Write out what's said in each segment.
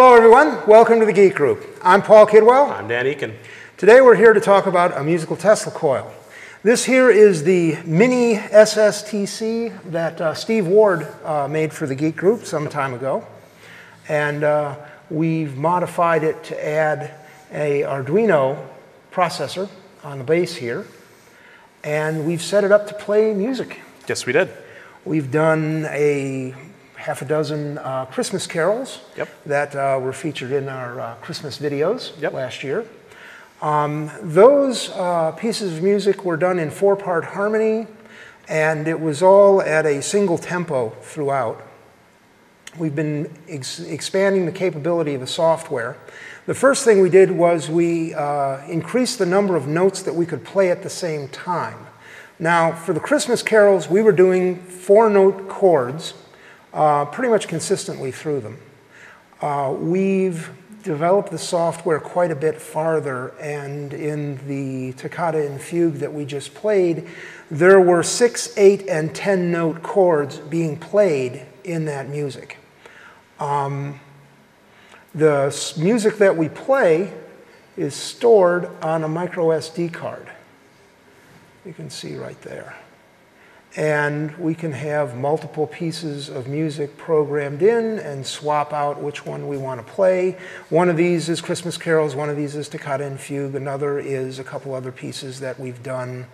Hello, everyone. Welcome to the Geek Group. I'm Paul Kidwell. I'm Dan Eakin. Today we're here to talk about a musical Tesla coil. This here is the mini SSTC that uh, Steve Ward uh, made for the Geek Group some time ago. And uh, we've modified it to add a Arduino processor on the base here. And we've set it up to play music. Yes, we did. We've done a half a dozen uh, Christmas carols Yep. that uh, were featured in our uh, Christmas videos Yep. last year. Um, those uh, pieces of music were done in four part harmony, and it was all at a single tempo throughout. We've been ex- expanding the capability of the software. The first thing we did was we uh, increased the number of notes that we could play at the same time. Now, for the Christmas carols, we were doing four note chords uh, pretty much consistently through them. Uh, we've developed the software quite a bit farther, and in the Toccata and Fugue that we just played, there were six, eight, and ten note chords being played in that music. Um, the music that we play is stored on a micro SD card. You can see right there. And we can have multiple pieces of music programmed in and swap out which one we want to play. One of these is Christmas carols, one of these is Toccata and Fugue, another is a couple other pieces that we've done.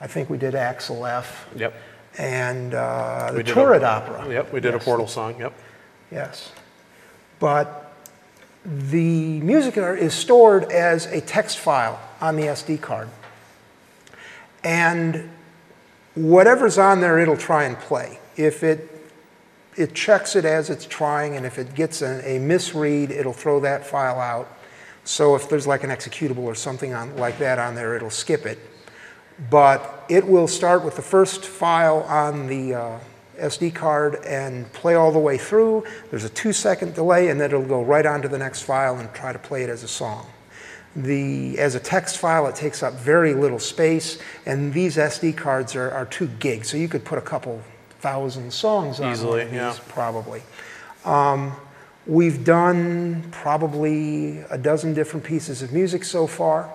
I think we did Axel F. Yep. and uh, the We did a- Turret Opera. Yep, we did Yes. a Portal song. Yep. Yes. But the music is stored as a text file on the SD card. And whatever's on there, it'll try and play. If it, it checks it as it's trying, and if it gets a, a misread, it'll throw that file out. So if there's like an executable or something on, like that on there, it'll skip it. But it will start with the first file on the uh, SD card and play all the way through. There's a two second delay, and then it'll go right on to the next file and try to play it as a song. The, as a text file, it takes up very little space, and these SD cards are, are two gigs, so you could put a couple thousand songs on Easily, these, yeah. probably. Um, we've done probably a dozen different pieces of music so far.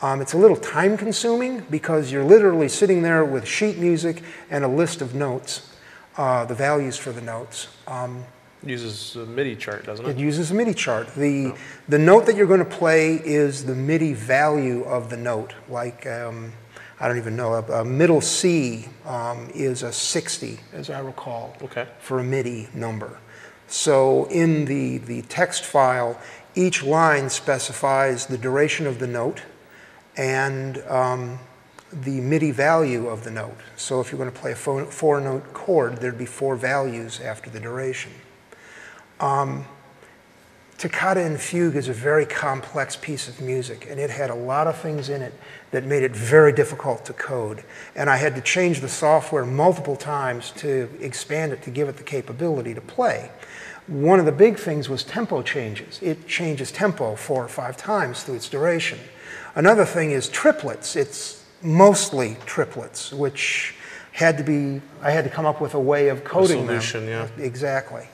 Um, it's a little time consuming because you're literally sitting there with sheet music and a list of notes, uh, the values for the notes. Um, Uses a MIDI chart, doesn't it it? uses a MIDI chart. The, the note that you're going to play is the MIDI value of the note. Like, um, I don't even know, a, a middle C um, is a 60, as I recall, Okay. for a MIDI number. So in the, the text file, each line specifies the duration of the note and um, the MIDI value of the note. So if you're going to play a four, four note chord, there'd be four values after the duration. Um, Toccata and Fugue is a very complex piece of music, and it had a lot of things in it that made it very difficult to code. And I had to change the software multiple times to expand it to give it the capability to play. One of the big things was tempo changes. It changes tempo four or five times through its duration. Another thing is triplets. It's mostly triplets, which had to be, I had to come up with a way of coding solution, them. yeah. Exactly.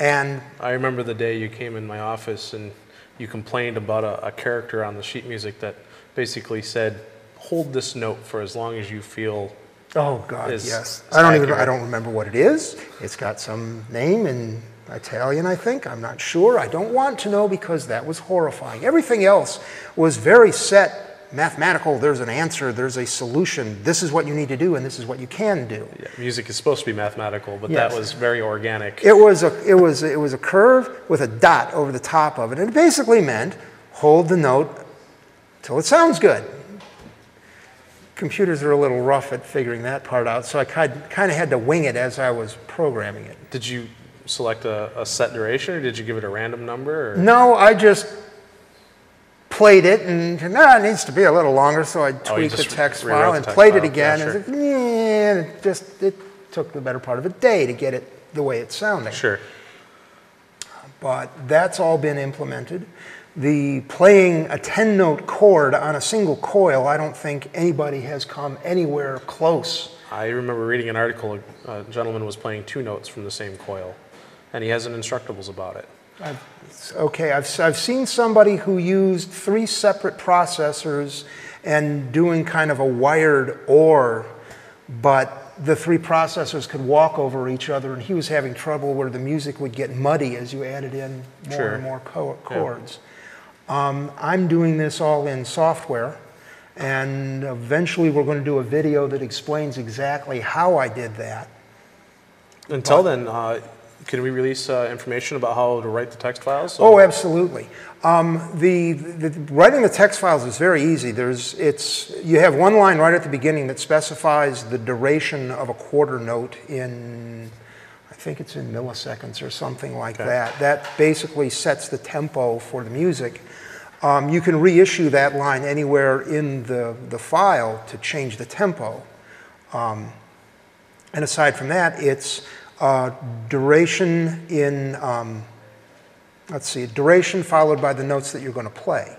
And I remember the day you came in my office and you complained about a, a character on the sheet music that basically said, "Hold this note for as long as you feel." Oh God, is- yes. is I don't even. I don't remember what it is. It's got some name in Italian, I think. I'm not sure. I don't want to know because that was horrifying. Everything else was very set, mathematical. There's an answer. There's a solution. This is what you need to do, and this is what you can do. Yeah, music is supposed to be mathematical, but Yes. that was very organic. It was a. It was. It was a curve with a dot over the top of it, and it basically meant hold the note till it sounds good. Computers are a little rough at figuring that part out, so I kind of had to wing it as I was programming it. Did you select a, a set duration, or did you give it a random number? Or? No, I just played it and no, it needs to be a little longer, so I Oh, tweaked the text file and text played it again. Yeah, and, like, yeah, and it just it took the better part of a day to get it the way it's sounding. Sure. But that's all been implemented. The playing a 10 note chord on a single coil, I don't think anybody has come anywhere close. I remember reading an article. A gentleman was playing two notes from the same coil, and he has an Instructables about it. I've, okay, I've, I've seen somebody who used three separate processors and doing kind of a wired OR, but the three processors could walk over each other, and he was having trouble where the music would get muddy as you added in more Sure. and more co- chords. Um, I'm doing this all in software, and eventually we're going to do a video that explains exactly how I did that. Until then, uh, can we release uh, information about how to write the text files? Oh, absolutely. Um, the, the writing the text files is very easy. There's, it's, you have one line right at the beginning that specifies the duration of a quarter note in, I think it's in milliseconds or something like Okay. that. That basically sets the tempo for the music. Um, you can reissue that line anywhere in the, the file to change the tempo. Um, and aside from that, it's uh, duration in, um, let's see, duration followed by the notes that you're going to play.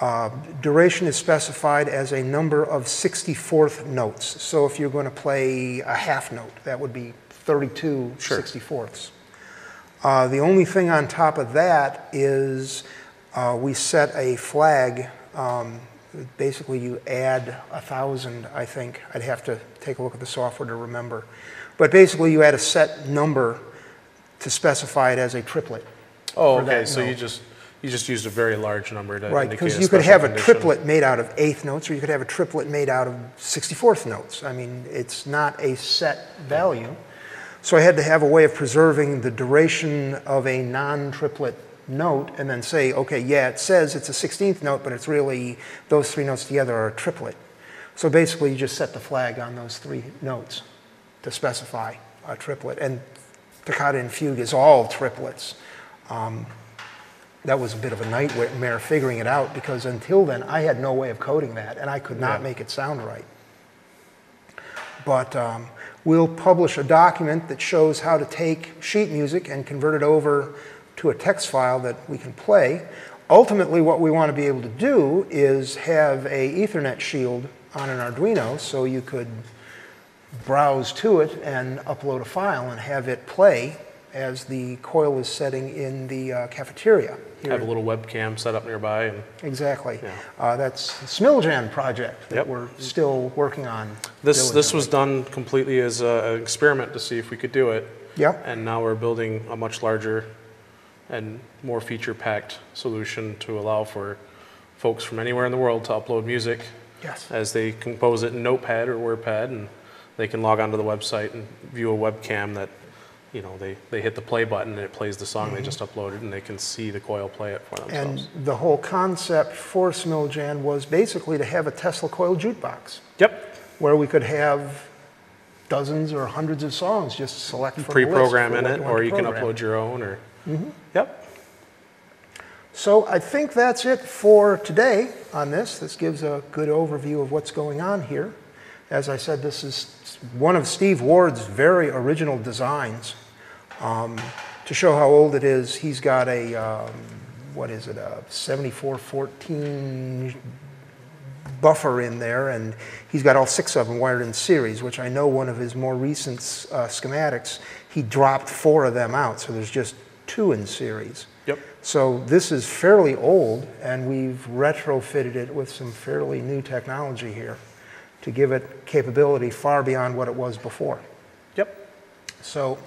Uh, duration is specified as a number of 64th notes. So if you're going to play a half note, that would be 32 Sure. 64ths. Uh, the only thing on top of that is uh, we set a flag. Um, basically, you add a thousand, I think. I'd have to take a look at the software to remember. But basically, you add a set number to specify it as a triplet. Oh, okay, so you just, you just used a very large number to Right, because you could have a triplet made out of eighth notes, or you could have a triplet made out of 64th notes. I mean, it's not a set value. So I had to have a way of preserving the duration of a non-triplet note and then say, okay, yeah, it says it's a 16th note, but it's really, those three notes together are a triplet. So basically, you just set the flag on those three notes to specify a triplet. And Toccata and Fugue is all triplets. Um, that was a bit of a nightmare figuring it out because until then I had no way of coding that and I could not Yeah. make it sound right. But um, we'll publish a document that shows how to take sheet music and convert it over to a text file that we can play. Ultimately, what we want to be able to do is have a Ethernet shield on an Arduino so you could browse to it and upload a file and have it play as the coil is setting in the uh, cafeteria. here. Have a little webcam set up nearby and Exactly. Yeah. Uh, that's the Smiljan project that Yep. we're still working on. This, this was done completely as a- an experiment to see if we could do it. Yep. And now we're building a much larger and more feature-packed solution to allow for folks from anywhere in the world to upload music Yes. as they compose it in Notepad or WordPad, and they can log onto the website and view a webcam that, you know, they, they hit the play button and it plays the song they mm-hmm. just uploaded, and they can see the coil play it for them. And the whole concept for Smiljan was basically to have a Tesla coil jukebox Yep, where we could have dozens or hundreds of songs just select from pre-program in it, or you can upload your own, or, yep. So I think that's it for today on this. This gives a good overview of what's going on here. As I said, this is one of Steve Ward's very original designs. Um, to show how old it is, he's got a, um, what is it, a 7414 buffer in there, and he's got all six of them wired in series, which I know one of his more recent uh, schematics, he dropped four of them out, so there's just two in series. Yep. So this is fairly old, and we've retrofitted it with some fairly new technology here to give it capability far beyond what it was before. Yep. So,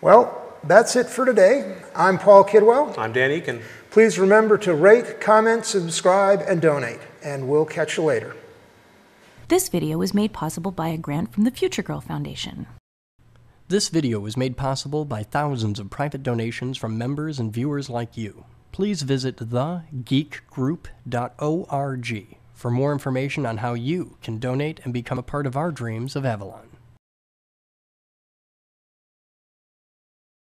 well, that's it for today. I'm Paul Kidwell. I'm Dan Eakin. Please remember to rate, comment, subscribe, and donate, and we'll catch you later. This video was made possible by a grant from the Future Girl Foundation. This video was made possible by thousands of private donations from members and viewers like you. Please visit thegeekgroup.org for more information on how you can donate and become a part of our dreams of Avalon.